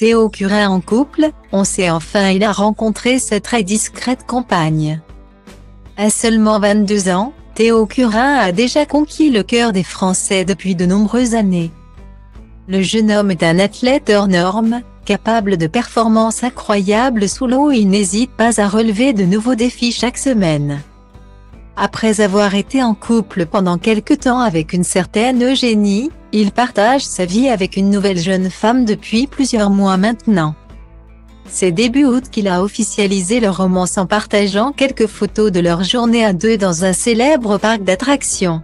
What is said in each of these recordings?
Théo Curin en couple, on sait enfin il a rencontré sa très discrète compagne. À seulement 22 ans, Théo Curin a déjà conquis le cœur des Français depuis de nombreuses années. Le jeune homme est un athlète hors norme, capable de performances incroyables sous l'eau et n'hésite pas à relever de nouveaux défis chaque semaine. Après avoir été en couple pendant quelque temps avec une certaine Eugénie, il partage sa vie avec une nouvelle jeune femme depuis plusieurs mois maintenant. C'est début août qu'il a officialisé leur romance en partageant quelques photos de leur journée à deux dans un célèbre parc d'attractions.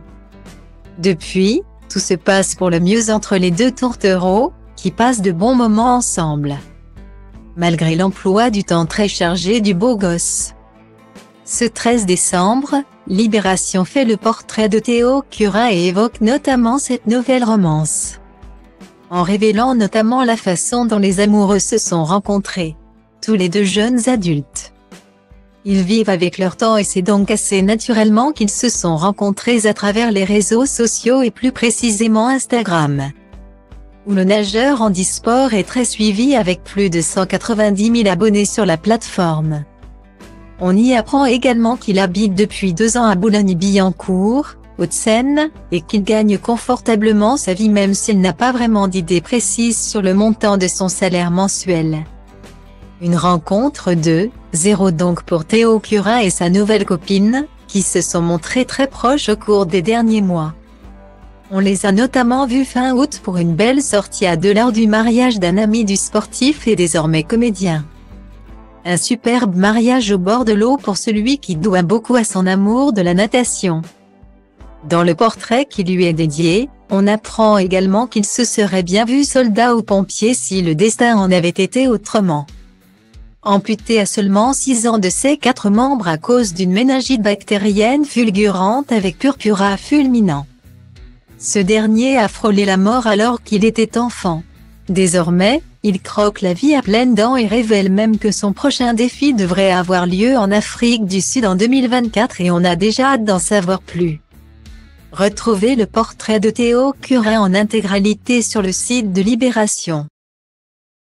Depuis, tout se passe pour le mieux entre les deux tourtereaux, qui passent de bons moments ensemble. Malgré l'emploi du temps très chargé du beau gosse. Ce 13 décembre, Libération fait le portrait de Théo Curin et évoque notamment cette nouvelle romance. En révélant notamment la façon dont les amoureux se sont rencontrés. Tous les deux jeunes adultes. Ils vivent avec leur temps et c'est donc assez naturellement qu'ils se sont rencontrés à travers les réseaux sociaux et plus précisément Instagram. Où le nageur en disport est très suivi avec plus de 190 000 abonnés sur la plateforme. On y apprend également qu'il habite depuis deux ans à Boulogne-Billancourt, Haute-Seine, et qu'il gagne confortablement sa vie même s'il n'a pas vraiment d'idée précise sur le montant de son salaire mensuel. Une rencontre de zéro donc pour Théo Curin et sa nouvelle copine, qui se sont montrés très proches au cours des derniers mois. On les a notamment vus fin août pour une belle sortie à deux lors du mariage d'un ami du sportif et désormais comédien. Un superbe mariage au bord de l'eau pour celui qui doit beaucoup à son amour de la natation. Dans le portrait qui lui est dédié, on apprend également qu'il se serait bien vu soldat ou pompier si le destin en avait été autrement. Amputé à seulement 6 ans de ses quatre membres à cause d'une méningite bactérienne fulgurante avec purpura fulminant. Ce dernier a frôlé la mort alors qu'il était enfant. Désormais, il croque la vie à pleines dents et révèle même que son prochain défi devrait avoir lieu en Afrique du Sud en 2024 et on a déjà hâte d'en savoir plus. Retrouvez le portrait de Théo Curin en intégralité sur le site de Libération.